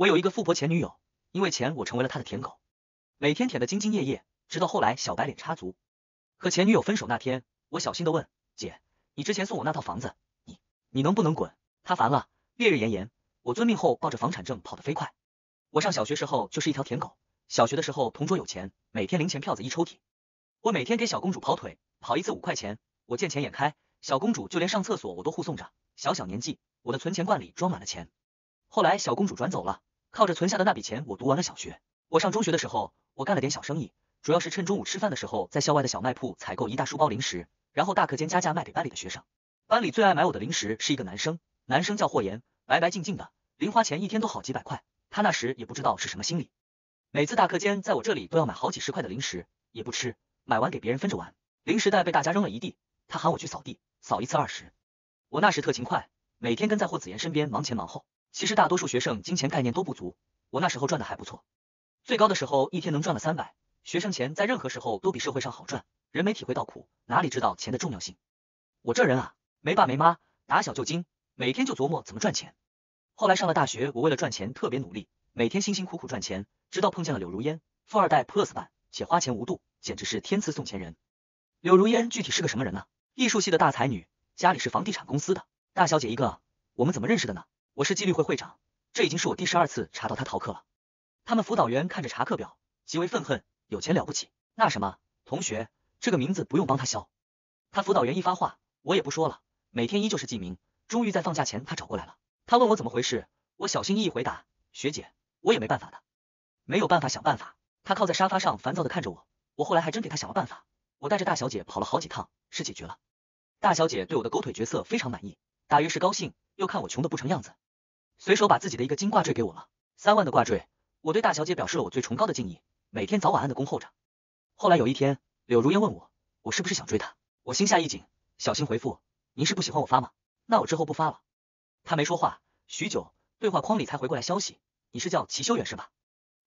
我有一个富婆前女友，因为钱我成为了她的舔狗，每天舔得兢兢业业，直到后来小白脸插足。和前女友分手那天，我小心的问姐，你之前送我那套房子，你你能不能滚？她烦了，烈日炎炎。我遵命后抱着房产证跑得飞快。我上小学时候就是一条舔狗，小学的时候同桌有钱，每天零钱票子一抽屉。我每天给小公主跑腿，跑一次五块钱，我见钱眼开，小公主就连上厕所我都护送着。小小年纪，我的存钱罐里装满了钱。后来小公主转走了，靠着存下的那笔钱，我读完了小学。我上中学的时候，我干了点小生意。主要是趁中午吃饭的时候，在校外的小卖铺采购一大书包零食，然后大课间加价卖给班里的学生。班里最爱买我的零食是一个男生，男生叫霍言，白白净净的，零花钱一天都好几百块。他那时也不知道是什么心理，每次大课间在我这里都要买好几十块的零食，也不吃，买完给别人分着玩。零食袋被大家扔了一地，他喊我去扫地，扫一次二十。我那时特勤快，每天跟在霍子言身边忙前忙后。其实大多数学生金钱概念都不足，我那时候赚的还不错，最高的时候一天能赚了三百。学生钱在任何时候都比社会上好赚，人没体会到苦，哪里知道钱的重要性？我这人啊，没爸没妈，打小就精，每天就琢磨怎么赚钱。后来上了大学，我为了赚钱特别努力，每天辛辛苦苦赚钱，直到碰见了柳如烟，富二代 plus 版，且花钱无度，简直是天赐送钱人。柳如烟具体是个什么人呢？艺术系的大才女，家里是房地产公司的大小姐一个。我们怎么认识的呢？我是纪律会会长，这已经是我第十二次查到他逃课了。他们辅导员看着查课表，极为愤恨。有钱了不起？那什么，同学，这个名字不用帮他消。他辅导员一发话，我也不说了，每天依旧是记名。终于在放假前，他找过来了。他问我怎么回事，我小心翼翼回答：学姐，我也没办法的，没有办法想办法。他靠在沙发上，烦躁的看着我。我后来还真给他想了办法，我带着大小姐跑了好几趟，是解决了。大小姐对我的狗腿角色非常满意，大约是高兴，又看我穷的不成样子，随手把自己的一个金挂坠给我了，三万的挂坠。我对大小姐表示了我最崇高的敬意。每天早晚安的恭候着。后来有一天，柳如烟问我，我是不是想追她？我心下一紧，小心回复：您是不喜欢我发吗？那我之后不发了。她没说话，许久，对话框里才回过来消息：你是叫齐修远是吧？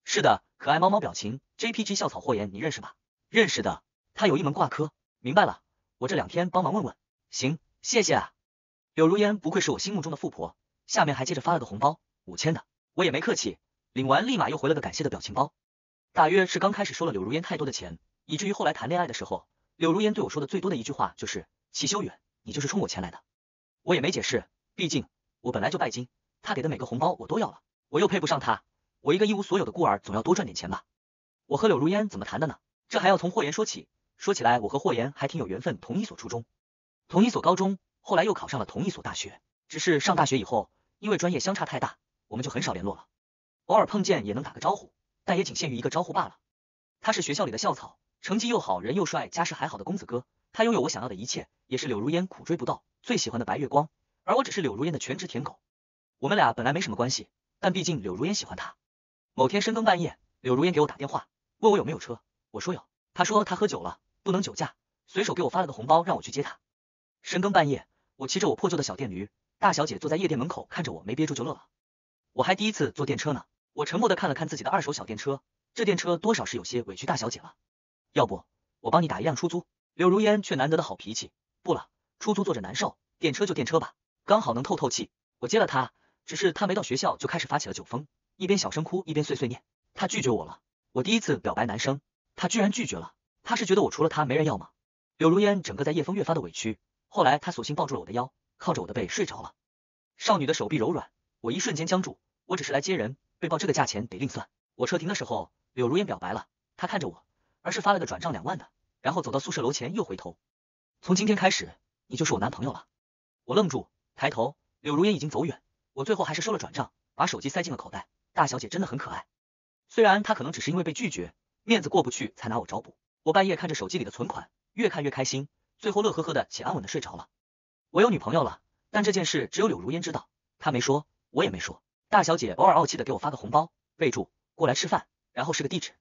是的，可爱猫猫表情，JPG 校草霍言，你认识吧？认识的，他有一门挂科。明白了，我这两天帮忙问问。行，谢谢啊。柳如烟不愧是我心目中的富婆，下面还接着发了个红包，五千的，我也没客气，领完立马又回了个感谢的表情包。大约是刚开始收了柳如烟太多的钱，以至于后来谈恋爱的时候，柳如烟对我说的最多的一句话就是齐修远，你就是冲我钱来的。我也没解释，毕竟我本来就拜金，他给的每个红包我都要了，我又配不上他，我一个一无所有的孤儿总要多赚点钱吧。我和柳如烟怎么谈的呢？这还要从霍言说起。说起来，我和霍言还挺有缘分，同一所初中，同一所高中，后来又考上了同一所大学。只是上大学以后，因为专业相差太大，我们就很少联络了，偶尔碰见也能打个招呼。但也仅限于一个招呼罢了。他是学校里的校草，成绩又好，人又帅，家世还好的公子哥。他拥有我想要的一切，也是柳如烟苦追不到，最喜欢的白月光。而我只是柳如烟的全职舔狗。我们俩本来没什么关系，但毕竟柳如烟喜欢他。某天深更半夜，柳如烟给我打电话，问我有没有车。我说有。他说他喝酒了，不能酒驾，随手给我发了个红包，让我去接他。深更半夜，我骑着我破旧的小电驴，大小姐坐在夜店门口看着我，没憋住就乐了。我还第一次坐电车呢。我沉默的看了看自己的二手小电车，这电车多少是有些委屈大小姐了。要不我帮你打一辆出租？柳如烟却难得的好脾气，不了，出租坐着难受，电车就电车吧，刚好能透透气。我接了他，只是他没到学校就开始发起了酒疯，一边小声哭一边碎碎念。他拒绝我了，我第一次表白男生，他居然拒绝了。他是觉得我除了他没人要吗？柳如烟整个在夜风越发的委屈，后来他索性抱住了我的腰，靠着我的背睡着了。少女的手臂柔软，我一瞬间僵住，我只是来接人。被报这个价钱得另算。我车停的时候，柳如烟表白了，她看着我，而是发了个转账两万的，然后走到宿舍楼前又回头。从今天开始，你就是我男朋友了。我愣住，抬头，柳如烟已经走远。我最后还是收了转账，把手机塞进了口袋。大小姐真的很可爱，虽然她可能只是因为被拒绝，面子过不去才拿我找补。我半夜看着手机里的存款，越看越开心，最后乐呵呵的且安稳的睡着了。我有女朋友了，但这件事只有柳如烟知道，她没说，我也没说。大小姐偶尔傲气的给我发个红包，备注过来吃饭，然后是个地址，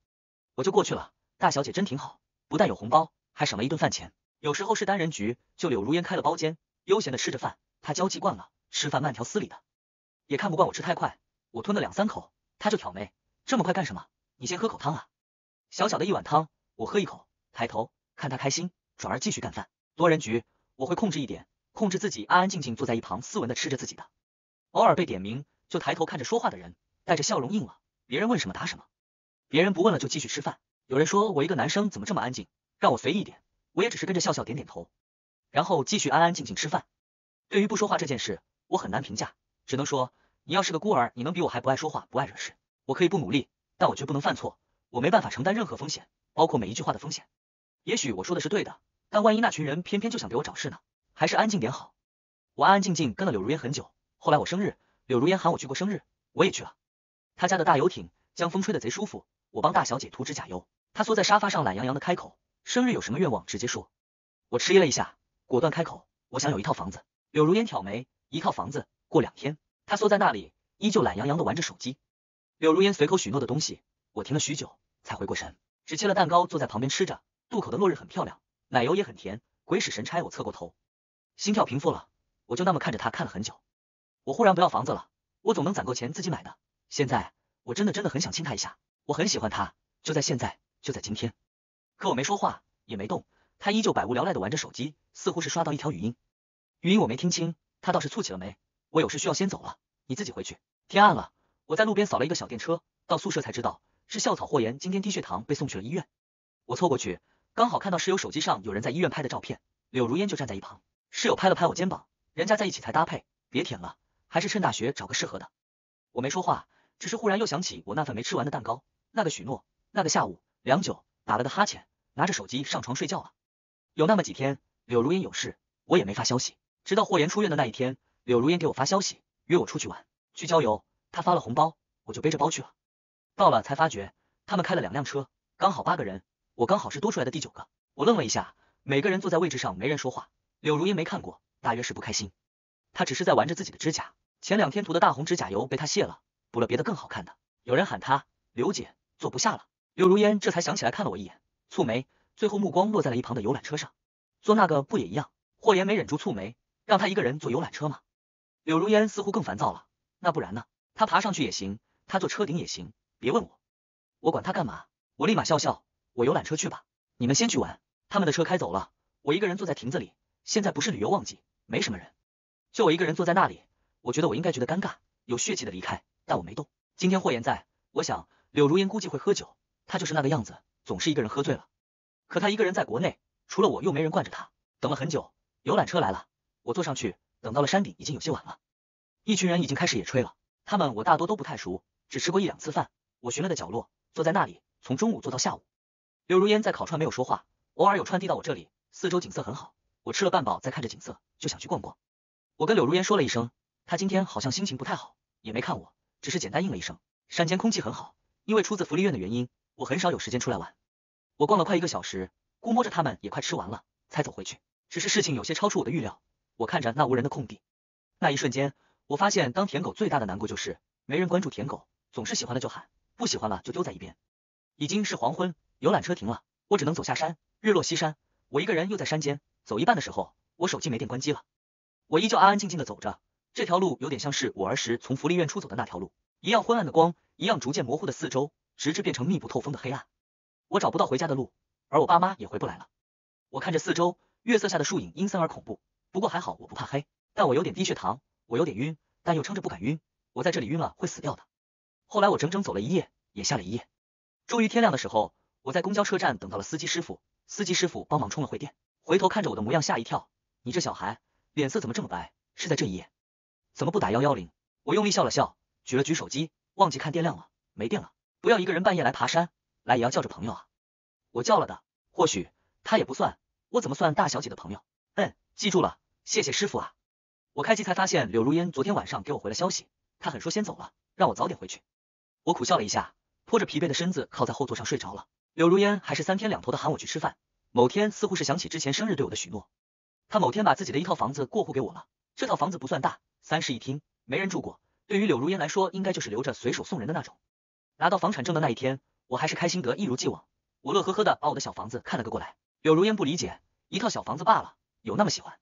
我就过去了。大小姐真挺好，不但有红包，还省了一顿饭钱。有时候是单人局，就柳如烟开了包间，悠闲的吃着饭。她交际惯了，吃饭慢条斯理的，也看不惯我吃太快，我吞了两三口，她就挑眉，这么快干什么？你先喝口汤啊。小小的一碗汤，我喝一口，抬头看她开心，转而继续干饭。多人局，我会控制一点，控制自己安安静静坐在一旁斯文的吃着自己的，偶尔被点名。就抬头看着说话的人，带着笑容应了，别人问什么答什么，别人不问了就继续吃饭。有人说我一个男生怎么这么安静，让我随意点，我也只是跟着笑笑点点头，然后继续安安静静吃饭。对于不说话这件事，我很难评价，只能说你要是个孤儿，你能比我还不爱说话，不爱惹事？我可以不努力，但我绝不能犯错，我没办法承担任何风险，包括每一句话的风险。也许我说的是对的，但万一那群人偏偏就想给我找事呢？还是安静点好。我安安静静跟了柳如烟很久，后来我生日，柳如烟喊我去过生日，我也去了。他家的大游艇，将风吹得贼舒服。我帮大小姐涂指甲油，她缩在沙发上懒洋洋的开口，生日有什么愿望直接说。我迟疑了一下，果断开口，我想有一套房子。柳如烟挑眉，一套房子。过两天，她缩在那里，依旧懒洋洋的玩着手机。柳如烟随口许诺的东西，我停了许久才回过神，只切了蛋糕，坐在旁边吃着。渡口的落日很漂亮，奶油也很甜，鬼使神差我侧过头，心跳平复了，我就那么看着他看了很久。我忽然不要房子了，我总能攒够钱自己买的。现在我真的真的很想亲他一下，我很喜欢他，就在现在，就在今天。可我没说话，也没动，他依旧百无聊赖的玩着手机，似乎是刷到一条语音。语音我没听清，他倒是蹙起了眉。我有事需要先走了，你自己回去。天暗了。我在路边扫了一个小电车，到宿舍才知道是校草霍言今天低血糖被送去了医院。我凑过去，刚好看到室友手机上有人在医院拍的照片，柳如烟就站在一旁。室友拍了拍我肩膀，人家在一起才搭配，别舔了，还是趁大学找个适合的。我没说话，只是忽然又想起我那份没吃完的蛋糕，那个许诺，那个下午，良久，打了个哈欠，拿着手机上床睡觉了。有那么几天，柳如烟有事，我也没发消息，直到霍言出院的那一天，柳如烟给我发消息，约我出去玩，去郊游。他发了红包，我就背着包去了。到了才发觉，他们开了两辆车，刚好八个人，我刚好是多出来的第九个。我愣了一下，每个人坐在位置上，没人说话。柳如烟没看过，大约是不开心。她只是在玩着自己的指甲，前两天涂的大红指甲油被她卸了，补了别的更好看的。有人喊她刘姐，坐不下了。柳如烟这才想起来，看了我一眼，蹙眉，最后目光落在了一旁的游览车上。坐那个不也一样？霍言没忍住蹙眉，让他一个人坐游览车吗？柳如烟似乎更烦躁了，那不然呢？他爬上去也行，他坐车顶也行，别问我，我管他干嘛。我立马笑笑，我游览车去吧，你们先去玩。他们的车开走了，我一个人坐在亭子里。现在不是旅游旺季，没什么人，就我一个人坐在那里。我觉得我应该觉得尴尬，有血气的离开，但我没动。今天霍言在，我想柳如烟估计会喝酒，他就是那个样子，总是一个人喝醉了。可他一个人在国内，除了我又没人惯着他。等了很久，游览车来了，我坐上去，等到了山顶已经有些晚了，一群人已经开始野炊了。他们我大多都不太熟，只吃过一两次饭。我寻了个角落，坐在那里，从中午坐到下午。柳如烟在烤串，没有说话，偶尔有串递到我这里。四周景色很好，我吃了半饱，在看着景色，就想去逛逛。我跟柳如烟说了一声，她今天好像心情不太好，也没看我，只是简单应了一声。山间空气很好，因为出自福利院的原因，我很少有时间出来玩。我逛了快一个小时，估摸着他们也快吃完了，才走回去。只是事情有些超出我的预料。我看着那无人的空地，那一瞬间。我发现当舔狗最大的难过就是没人关注舔狗，总是喜欢了就喊，不喜欢了就丢在一边。已经是黄昏，游览车停了，我只能走下山。日落西山，我一个人又在山间走一半的时候，我手机没电关机了。我依旧安安静静的走着，这条路有点像是我儿时从福利院出走的那条路，一样昏暗的光，一样逐渐模糊的四周，直至变成密不透风的黑暗。我找不到回家的路，而我爸妈也回不来了。我看着四周，月色下的树影阴森而恐怖。不过还好我不怕黑，但我有点低血糖。我有点晕，但又撑着不敢晕。我在这里晕了会死掉的。后来我整整走了一夜，也下了一夜。终于天亮的时候，我在公交车站等到了司机师傅。司机师傅帮忙充了会电，回头看着我的模样吓一跳：“你这小孩脸色怎么这么白？是在这一夜？怎么不打幺幺零？”我用力笑了笑，举了举手机，忘记看电量了，没电了。不要一个人半夜来爬山，来也要叫着朋友啊。我叫了的，或许他也不算，我怎么算大小姐的朋友？嗯，记住了，谢谢师傅啊。我开机才发现柳如烟昨天晚上给我回了消息，她很说先走了，让我早点回去。我苦笑了一下，拖着疲惫的身子靠在后座上睡着了。柳如烟还是三天两头的喊我去吃饭。某天似乎是想起之前生日对我的许诺，她某天把自己的一套房子过户给我了。这套房子不算大，三室一厅，没人住过。对于柳如烟来说，应该就是留着随手送人的那种。拿到房产证的那一天，我还是开心得一如既往。我乐呵呵的把我的小房子看了个过来。柳如烟不理解，一套小房子罢了，有那么喜欢？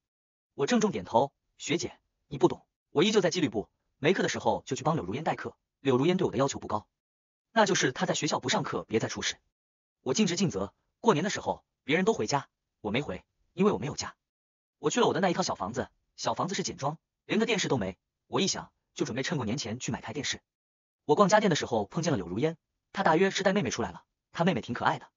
我郑重点头。学姐，你不懂，我依旧在纪律部，没课的时候就去帮柳如烟代课。柳如烟对我的要求不高，那就是她在学校不上课，别再出事。我尽职尽责。过年的时候，别人都回家，我没回，因为我没有家。我去了我的那一套小房子，小房子是简装，连个电视都没。我一想，就准备趁过年前去买台电视。我逛家电的时候碰见了柳如烟，她大约是带妹妹出来了，她妹妹挺可爱的，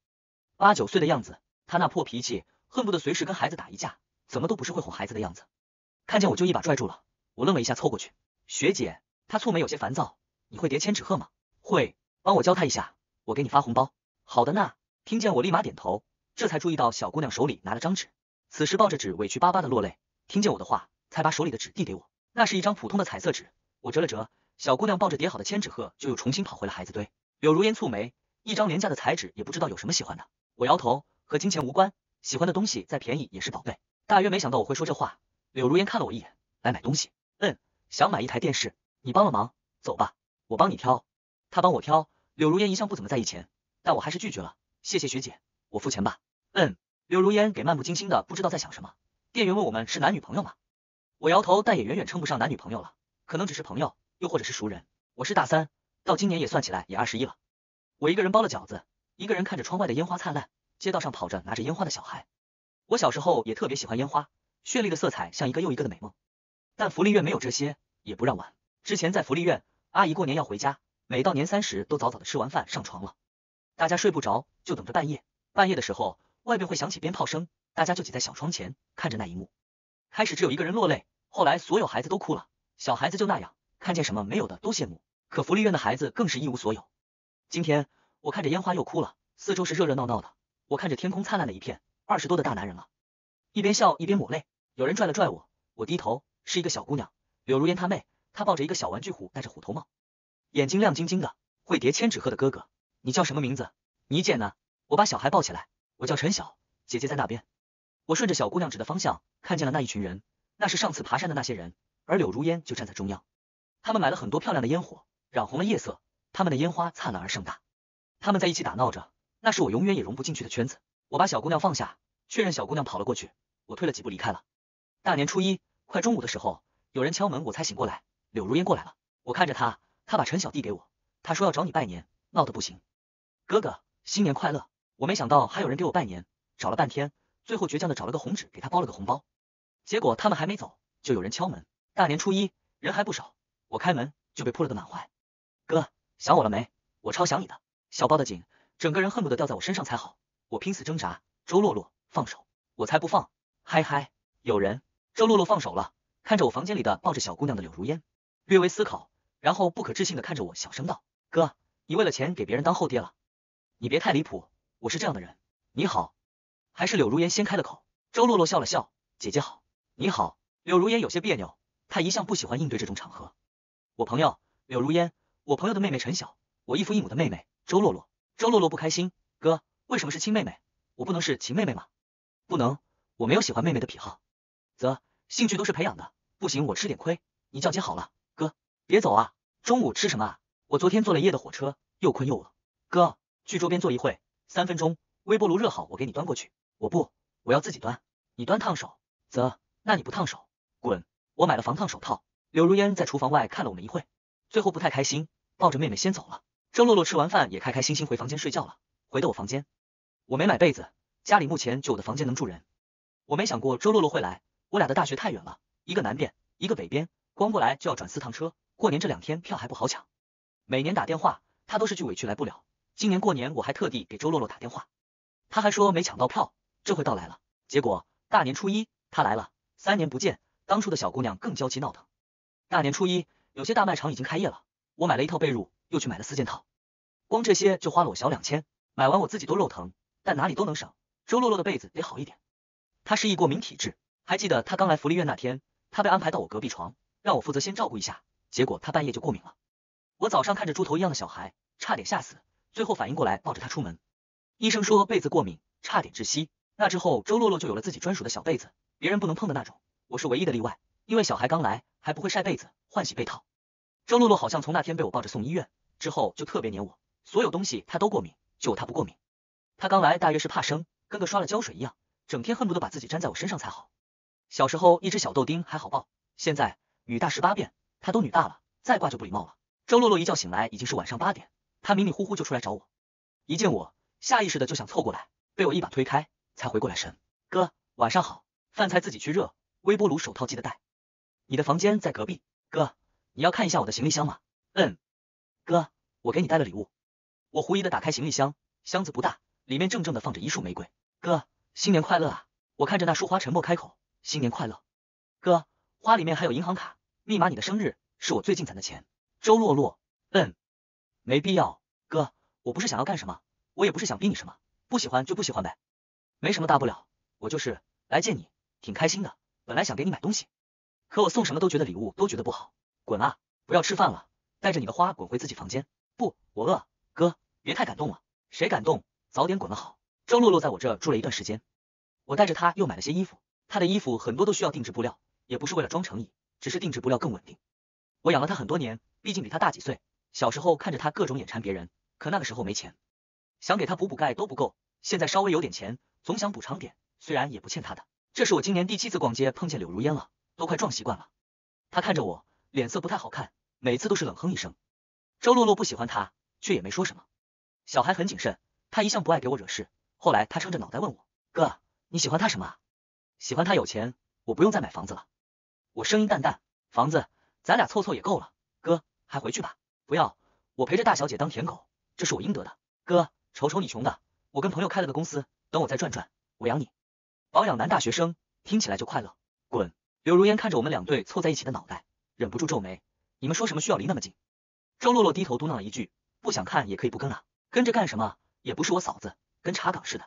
八九岁的样子，她那破脾气，恨不得随时跟孩子打一架，怎么都不是会哄孩子的样子。看见我就一把拽住了，我愣了一下，凑过去，学姐，她蹙眉有些烦躁，你会叠千纸鹤吗？会，帮我教她一下，我给你发红包。好的呢，听见我立马点头，这才注意到小姑娘手里拿了张纸，此时抱着纸委屈巴巴的落泪，听见我的话，才把手里的纸递给我，那是一张普通的彩色纸，我折了折。小姑娘抱着叠好的千纸鹤，就又重新跑回了孩子堆。柳如烟蹙眉，一张廉价的彩纸，也不知道有什么喜欢的。我摇头，和金钱无关，喜欢的东西再便宜也是宝贝。大约没想到我会说这话。柳如烟看了我一眼，来买东西。嗯，想买一台电视。你帮了忙，走吧，我帮你挑。他帮我挑。柳如烟一向不怎么在意钱，但我还是拒绝了。谢谢学姐，我付钱吧。嗯，柳如烟给漫不经心的，不知道在想什么。店员问我们是男女朋友吗？我摇头，但也远远称不上男女朋友了，可能只是朋友。又或者是熟人，我是大三，到今年也算起来也二十一了。我一个人包了饺子，一个人看着窗外的烟花灿烂，街道上跑着拿着烟花的小孩。我小时候也特别喜欢烟花，绚丽的色彩像一个又一个的美梦。但福利院没有这些，也不让玩。之前在福利院，阿姨过年要回家，每到年三十都早早的吃完饭上床了，大家睡不着，就等着半夜。半夜的时候，外边会响起鞭炮声，大家就挤在小窗前看着那一幕。开始只有一个人落泪，后来所有孩子都哭了，小孩子就那样。看见什么没有的都羡慕，可福利院的孩子更是一无所有。今天我看着烟花又哭了，四周是热热闹闹的，我看着天空灿烂的一片，二十多的大男人了，一边笑一边抹泪。有人拽了拽我，我低头，是一个小姑娘，柳如烟她妹，她抱着一个小玩具虎，戴着虎头帽，眼睛亮晶晶的，会叠千纸鹤的哥哥，你叫什么名字？你姐呢？我把小孩抱起来，我叫陈晓，姐姐在那边。我顺着小姑娘指的方向，看见了那一群人，那是上次爬山的那些人，而柳如烟就站在中央。他们买了很多漂亮的烟火，染红了夜色。他们的烟花灿烂而盛大。他们在一起打闹着，那是我永远也融不进去的圈子。我把小姑娘放下，确认小姑娘跑了过去。我退了几步离开了。大年初一，快中午的时候，有人敲门，我才醒过来。柳如烟过来了，我看着她，她把陈晓递给我，她说要找你拜年，闹得不行。哥哥，新年快乐！我没想到还有人给我拜年，找了半天，最后倔强的找了个红纸给他包了个红包。结果他们还没走，就有人敲门。大年初一，人还不少。我开门就被扑了个满怀，哥想我了没？我超想你的，小抱的紧，整个人恨不得掉在我身上才好。我拼死挣扎，周洛洛放手，我才不放。嗨嗨，有人，周洛洛放手了，看着我房间里的抱着小姑娘的柳如烟，略微思考，然后不可置信的看着我，小声道：哥，你为了钱给别人当后爹了？你别太离谱，我是这样的人。你好，还是柳如烟先开了口。周洛洛笑了笑，姐姐好，你好。柳如烟有些别扭，她一向不喜欢应对这种场合。我朋友柳如烟，我朋友的妹妹陈晓，我异父异母的妹妹周洛洛。周洛洛不开心，哥，为什么是亲妹妹？我不能是亲妹妹吗？不能，我没有喜欢妹妹的癖好。则兴趣都是培养的，不行，我吃点亏，你叫姐好了。哥，别走啊，中午吃什么啊？我昨天坐了一夜的火车，又困又饿。哥，去桌边坐一会，三分钟，微波炉热好，我给你端过去。我不，我要自己端，你端烫手。则，那你不烫手，滚！我买了防烫手套。柳如烟在厨房外看了我们一会，最后不太开心，抱着妹妹先走了。周洛洛吃完饭也开开心心回房间睡觉了。回到我房间，我没买被子，家里目前就我的房间能住人。我没想过周洛洛会来，我俩的大学太远了，一个南边，一个北边，光过来就要转四趟车。过年这两天票还不好抢，每年打电话他都是句委屈来不了。今年过年我还特地给周洛洛打电话，他还说没抢到票，这回到来了。结果大年初一他来了，三年不见，当初的小姑娘更娇气闹腾。大年初一，有些大卖场已经开业了，我买了一套被褥，又去买了四件套，光这些就花了我小两千，买完我自己都肉疼，但哪里都能省。周洛洛的被子得好一点，她是易过敏体质，还记得她刚来福利院那天，她被安排到我隔壁床，让我负责先照顾一下，结果她半夜就过敏了。我早上看着猪头一样的小孩，差点吓死，最后反应过来抱着他出门，医生说被子过敏，差点窒息。那之后周洛洛就有了自己专属的小被子，别人不能碰的那种，我是唯一的例外。因为小孩刚来，还不会晒被子、换洗被套。周洛洛好像从那天被我抱着送医院之后，就特别黏我，所有东西她都过敏，就她不过敏。她刚来大约是怕生，跟个刷了胶水一样，整天恨不得把自己粘在我身上才好。小时候一只小豆丁还好抱，现在女大十八变，她都女大了，再挂就不礼貌了。周洛洛一觉醒来已经是晚上八点，他迷迷糊糊就出来找我，一见我下意识的就想凑过来，被我一把推开，才回过来神。哥，晚上好，饭菜自己去热，微波炉手套记得带。你的房间在隔壁，哥，你要看一下我的行李箱吗？嗯。哥，我给你带了礼物。我狐疑的打开行李箱，箱子不大，里面正正的放着一束玫瑰。哥，新年快乐啊！我看着那束花，沉默开口，新年快乐。哥，花里面还有银行卡，密码你的生日，是我最近攒的钱。周洛洛，嗯，没必要。哥，我不是想要干什么，我也不是想逼你什么，不喜欢就不喜欢呗，没什么大不了。我就是来见你，挺开心的。本来想给你买东西，可我送什么都觉得礼物都觉得不好。滚啊！不要吃饭了，带着你的花滚回自己房间。不，我饿。哥。别太感动了，谁感动？早点滚了好。周洛洛在我这住了一段时间，我带着她又买了些衣服，她的衣服很多都需要定制布料，也不是为了装诚意，只是定制布料更稳定。我养了她很多年，毕竟比她大几岁，小时候看着他各种眼馋别人，可那个时候没钱，想给他补补钙都不够，现在稍微有点钱，总想补偿点，虽然也不欠他的。这是我今年第七次逛街碰见柳如烟了，都快撞习惯了。他看着我，脸色不太好看，每次都是冷哼一声。周洛洛不喜欢他，却也没说什么。小孩很谨慎，他一向不爱给我惹事。后来他撑着脑袋问我：“哥，你喜欢他什么？”喜欢他有钱，我不用再买房子了。我声音淡淡：“房子，咱俩凑凑也够了。哥，还回去吧。”不要，我陪着大小姐当舔狗，这是我应得的。哥，瞅瞅你穷的，我跟朋友开了个公司，等我再赚赚，我养你。保养男大学生听起来就快乐。滚！柳如烟看着我们两对凑在一起的脑袋，忍不住皱眉：“你们说什么需要离那么近？”周洛洛低头嘟囔了一句：“不想看也可以不跟啊。”跟着干什么？也不是我嫂子，跟查岗似的。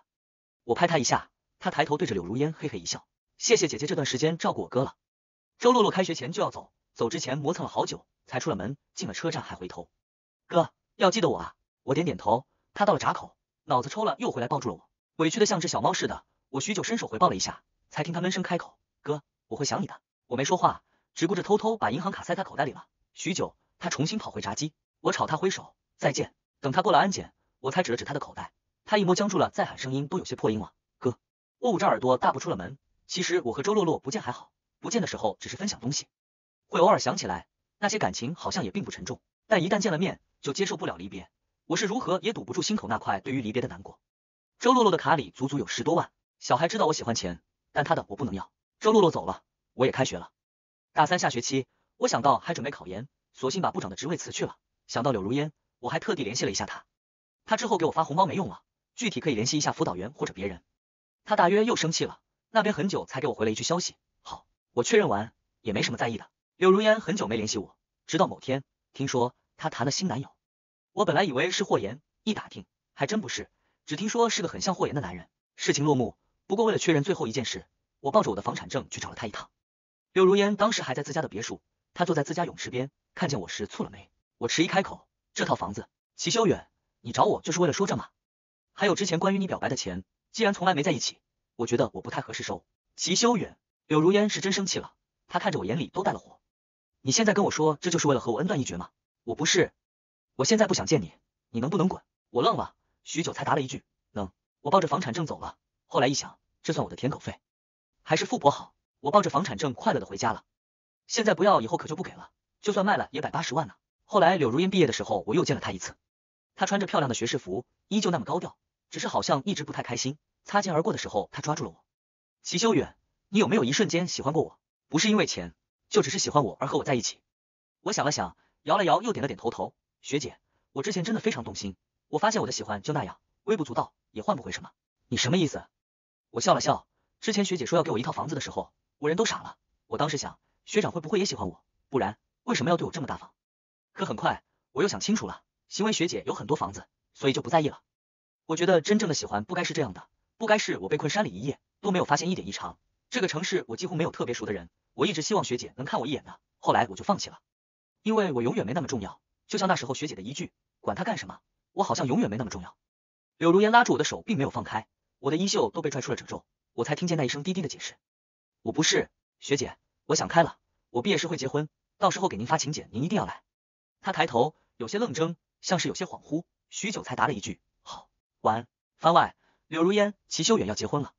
我拍他一下，他抬头对着柳如烟嘿嘿一笑，谢谢姐姐这段时间照顾我哥了。周洛洛开学前就要走，走之前磨蹭了好久，才出了门，进了车站还回头。哥，要记得我啊！我点点头。他到了闸口，脑子抽了，又回来抱住了我，委屈的像只小猫似的。我许久伸手回抱了一下，才听他闷声开口：哥，我会想你的。我没说话，只顾着偷偷把银行卡塞他口袋里了。许久，他重新跑回闸机，我朝他挥手再见。等他过了安检。我才指了指他的口袋，他一摸僵住了，再喊声音都有些破音了。哥，我捂着耳朵大步出了门。其实我和周洛洛不见还好，不见的时候只是分享东西，会偶尔想起来，那些感情好像也并不沉重。但一旦见了面，就接受不了离别。我是如何也堵不住心口那块对于离别的难过。周洛洛的卡里足足有十多万。小孩知道我喜欢钱，但他的我不能要。周洛洛走了，我也开学了。大三下学期，我想到还准备考研，索性把部长的职位辞去了。想到柳如烟，我还特地联系了一下他。他之后给我发红包没用了，具体可以联系一下辅导员或者别人。他大约又生气了，那边很久才给我回了一句消息。好，我确认完也没什么在意的。柳如烟很久没联系我，直到某天听说她谈了新男友。我本来以为是霍言，一打听还真不是，只听说是个很像霍言的男人。事情落幕，不过为了确认最后一件事，我抱着我的房产证去找了他一趟。柳如烟当时还在自家的别墅，她坐在自家泳池边，看见我时蹙了眉。我迟疑开口：这套房子，齐修远。你找我就是为了说这吗？还有之前关于你表白的钱，既然从来没在一起，我觉得我不太合适收。齐修远，柳如烟是真生气了，她看着我眼里都带了火。你现在跟我说这就是为了和我恩断义绝吗？我不是，我现在不想见你，你能不能滚？我愣了，许久才答了一句能。我抱着房产证走了，后来一想，这算我的舔狗费，还是富婆好。我抱着房产证快乐的回家了。现在不要，以后可就不给了，就算卖了也百八十万呢。后来柳如烟毕业的时候，我又见了她一次。她穿着漂亮的学士服，依旧那么高调，只是好像一直不太开心。擦肩而过的时候，他抓住了我。齐修远，你有没有一瞬间喜欢过我？不是因为钱，就只是喜欢我而和我在一起。我想了想，摇了摇，又点了点头。头学姐，我之前真的非常动心。我发现我的喜欢就那样，微不足道，也换不回什么。你什么意思？我笑了笑。之前学姐说要给我一套房子的时候，我人都傻了。我当时想，学长会不会也喜欢我？不然为什么要对我这么大方？可很快我又想清楚了。行为学姐有很多房子，所以就不在意了。我觉得真正的喜欢不该是这样的，不该是我被困山里一夜都没有发现一点异常。这个城市我几乎没有特别熟的人，我一直希望学姐能看我一眼的，后来我就放弃了，因为我永远没那么重要。就像那时候学姐的一句，管他干什么，我好像永远没那么重要。柳如烟拉住我的手，并没有放开，我的衣袖都被拽出了褶皱，我才听见那一声低低的解释：我不是学姐，我想开了，我毕业时会结婚，到时候给您发请柬，您一定要来。他抬头，有些愣怔。像是有些恍惚，许久才答了一句：“好。”晚番外，柳如烟、齐修远要结婚了。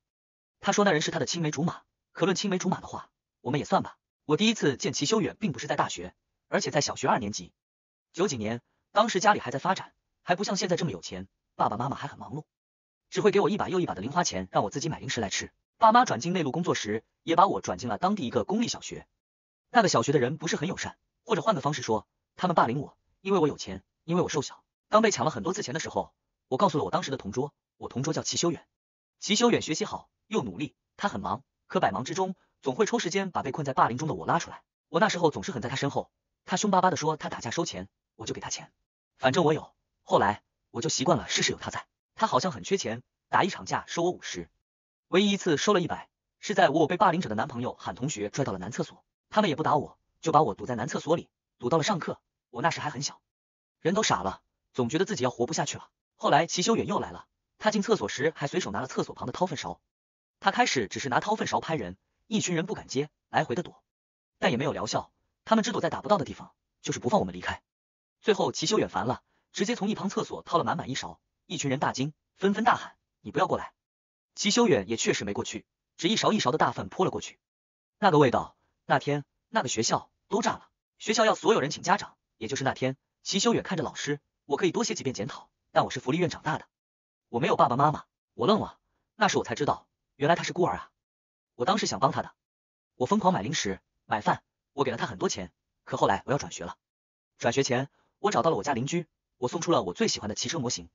他说那人是他的青梅竹马，可论青梅竹马的话，我们也算吧。我第一次见齐修远，并不是在大学，而且在小学二年级。九几年，当时家里还在发展，还不像现在这么有钱，爸爸妈妈还很忙碌，只会给我一把又一把的零花钱，让我自己买零食来吃。爸妈转进内陆工作时，也把我转进了当地一个公立小学。那个小学的人不是很友善，或者换个方式说，他们霸凌我，因为我有钱。因为我瘦小。当被抢了很多次钱的时候，我告诉了我当时的同桌，我同桌叫齐修远。齐修远学习好又努力，他很忙，可百忙之中总会抽时间把被困在霸凌中的我拉出来。我那时候总是很在他身后，他凶巴巴的说他打架收钱，我就给他钱，反正我有。后来我就习惯了事事有他在。他好像很缺钱，打一场架收我五十，唯一一次收了一百，是在我被霸凌者的男朋友喊同学拽到了男厕所，他们也不打我，就把我堵在男厕所里，堵到了上课。我那时还很小，人都傻了，总觉得自己要活不下去了。后来齐修远又来了，他进厕所时还随手拿了厕所旁的掏粪勺。他开始只是拿掏粪勺拍人，一群人不敢接，来回的躲。但也没有疗效，他们只躲在打不到的地方，就是不放我们离开。最后齐修远烦了，直接从一旁厕所掏了满满一勺，一群人大惊，纷纷大喊：“你不要过来！”齐修远也确实没过去，只一勺一勺的大粪泼了过去。那个味道，那天那个学校都炸了，学校要所有人请家长。也就是那天，齐修远看着老师，我可以多写几遍检讨，但我是福利院长大的，我没有爸爸妈妈，我愣了，那时我才知道，原来他是孤儿啊！我当时想帮他的，我疯狂买零食。买饭，我给了他很多钱，可后来我要转学了。转学前，我找到了我家邻居，我送出了我最喜欢的骑车模型，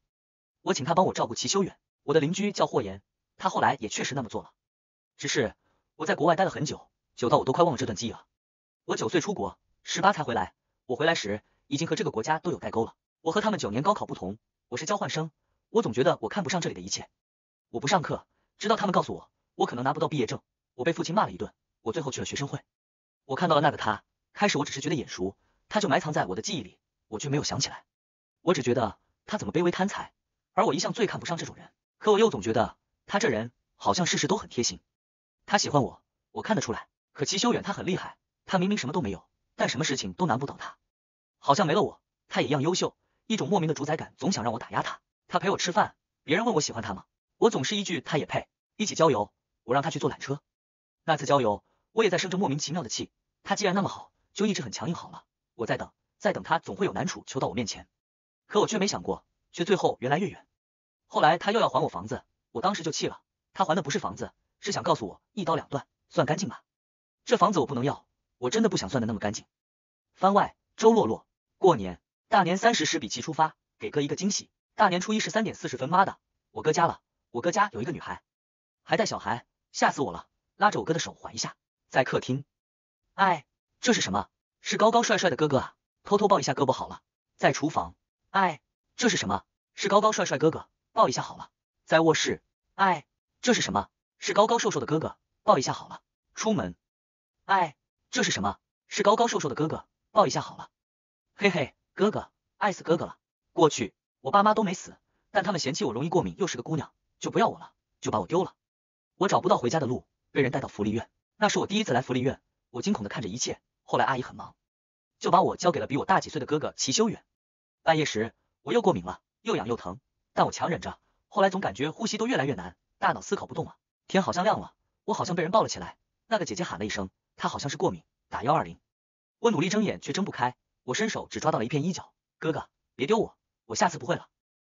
我请他帮我照顾齐修远。我的邻居叫霍言，他后来也确实那么做了。只是我在国外待了很久，久到我都快忘了这段记忆了。我九岁出国，十八才回来。我回来时已经和这个国家都有代沟了。我和他们九年高考不同，我是交换生。我总觉得我看不上这里的一切。我不上课，直到他们告诉我我可能拿不到毕业证，我被父亲骂了一顿。我最后去了学生会。我看到了那个他，开始我只是觉得眼熟，他就埋藏在我的记忆里，我却没有想起来。我只觉得他怎么卑微贪财，而我一向最看不上这种人。可我又总觉得他这人好像事事都很贴心。他喜欢我，我看得出来。可齐修远他很厉害，他明明什么都没有，但什么事情都难不倒他。好像没了我，他也一样优秀。一种莫名的主宰感总想让我打压他。他陪我吃饭，别人问我喜欢他吗？我总是一句他也配。一起郊游，我让他去坐缆车。那次郊游。我也在生着莫名其妙的气，他既然那么好，就一直很强硬好了。我在等，在等他，总会有难处求到我面前。可我却没想过，却最后越来越远。后来他又要还我房子，我当时就气了。他还的不是房子，是想告诉我一刀两断，算干净吧。这房子我不能要，我真的不想算的那么干净。番外，周洛洛，过年，大年三十时比奇出发，给哥一个惊喜。大年初一十三点四十分，妈的，我哥家了。我哥家有一个女孩，还带小孩，吓死我了。拉着我哥的手缓一下。在客厅，哎，这是什么？是高高帅帅的哥哥啊！偷偷抱一下胳膊好了。在厨房，哎，这是什么？是高高帅帅哥哥，抱一下好了。在卧室，哎，这是什么？是高高瘦瘦的哥哥，抱一下好了。出门，哎，这是什么？是高高瘦瘦的哥哥，抱一下好了。嘿嘿，哥哥，爱死哥哥了。过去，我爸妈都没死，但他们嫌弃我容易过敏，又是个姑娘，就不要我了，就把我丢了。我找不到回家的路，被人带到福利院。那是我第一次来福利院，我惊恐的看着一切。后来阿姨很忙，就把我交给了比我大几岁的哥哥齐修远。半夜时我又过敏了，又痒又疼，但我强忍着。后来总感觉呼吸都越来越难，大脑思考不动了。天好像亮了，我好像被人抱了起来。那个姐姐喊了一声，她好像是过敏，打幺二零。我努力睁眼却睁不开，我伸手只抓到了一片衣角。哥哥，别丢我，我下次不会了。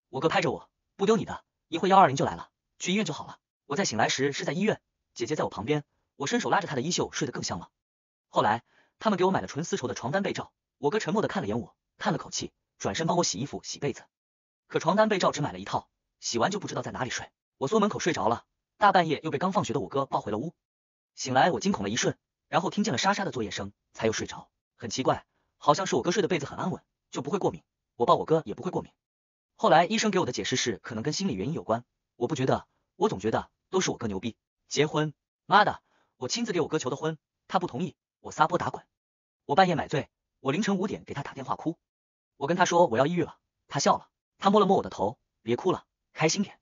我哥拍着我，不丢你的，一会幺二零就来了，去医院就好了。我在醒来时是在医院，姐姐在我旁边。我伸手拉着她的衣袖，睡得更香了。后来他们给我买了纯丝绸的床单被罩，我哥沉默的看了眼我，叹了口气，转身帮我洗衣服、洗被子。可床单被罩只买了一套，洗完就不知道在哪里睡。我缩门口睡着了，大半夜又被刚放学的我哥抱回了屋。醒来我惊恐了一瞬，然后听见了沙沙的作业声，才又睡着。很奇怪，好像是我哥睡的被子很安稳，就不会过敏。我抱我哥也不会过敏。后来医生给我的解释是，可能跟心理原因有关。我不觉得，我总觉得都是我哥牛逼。结婚，妈的！我亲自给我哥求的婚，他不同意，我撒泼打滚，我半夜买醉，我凌晨五点给他打电话哭，我跟他说我要抑郁了，他笑了，他摸了摸我的头，别哭了，开心点。